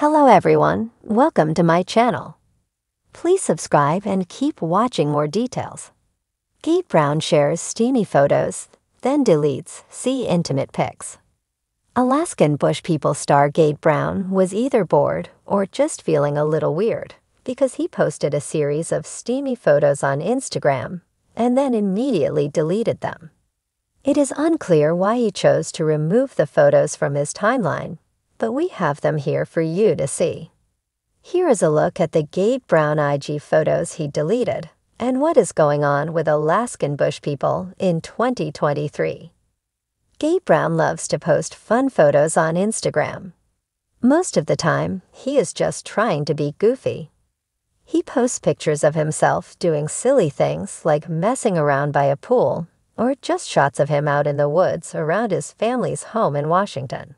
Hello everyone, welcome to my channel. Please subscribe and keep watching more details. Gabe Brown shares steamy photos, then deletes see intimate pics. Alaskan Bush People star Gabe Brown was either bored or just feeling a little weird because he posted a series of steamy photos on Instagram and then immediately deleted them. It is unclear why he chose to remove the photos from his timeline, but we have them here for you to see. Here is a look at the Gabe Brown IG photos he deleted and what is going on with Alaskan Bush people in 2023. Gabe Brown loves to post fun photos on Instagram. Most of the time, he is just trying to be goofy. He posts pictures of himself doing silly things like messing around by a pool or just shots of him out in the woods around his family's home in Washington.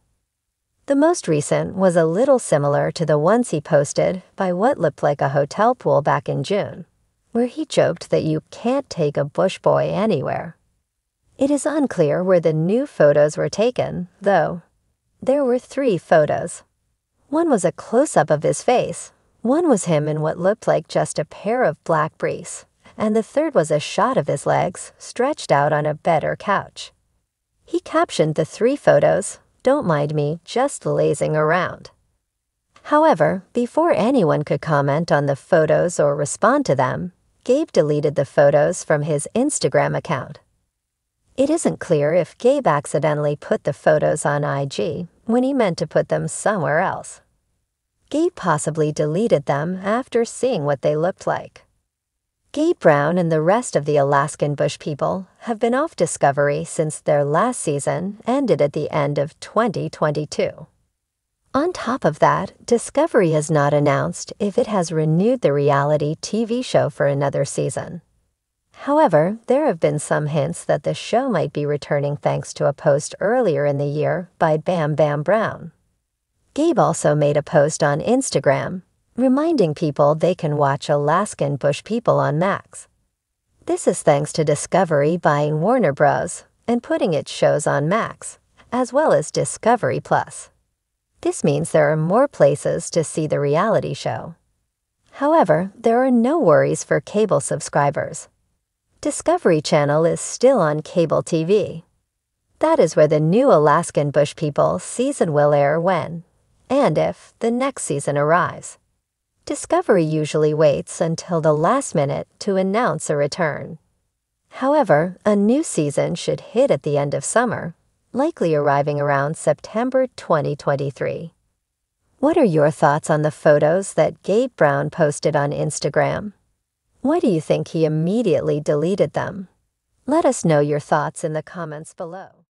The most recent was a little similar to the ones he posted by what looked like a hotel pool back in June, where he joked that you can't take a bush boy anywhere. It is unclear where the new photos were taken, though. There were three photos. One was a close up of his face, one was him in what looked like just a pair of black briefs, and the third was a shot of his legs stretched out on a bed or couch. He captioned the three photos, Don't mind me, just lazing around. However, before anyone could comment on the photos or respond to them, Gabe deleted the photos from his Instagram account. It isn't clear if Gabe accidentally put the photos on IG when he meant to put them somewhere else. Gabe possibly deleted them after seeing what they looked like. Gabe Brown and the rest of the Alaskan Bush people have been off Discovery since their last season ended at the end of 2022. On top of that, Discovery has not announced if it has renewed the reality TV show for another season. However, there have been some hints that the show might be returning thanks to a post earlier in the year by Bam Bam Brown. Gabe also made a post on Instagram reminding people they can watch Alaskan Bush People on Max. This is thanks to Discovery buying Warner Bros. and putting its shows on Max, as well as Discovery Plus. This means there are more places to see the reality show. However, there are no worries for cable subscribers. Discovery Channel is still on cable TV. That is where the new Alaskan Bush People season will air when, and if, the next season arrives. Discovery usually waits until the last minute to announce a return. However, a new season should hit at the end of summer, likely arriving around September 2023. What are your thoughts on the photos that Gabe Brown posted on Instagram? Why do you think he immediately deleted them? Let us know your thoughts in the comments below.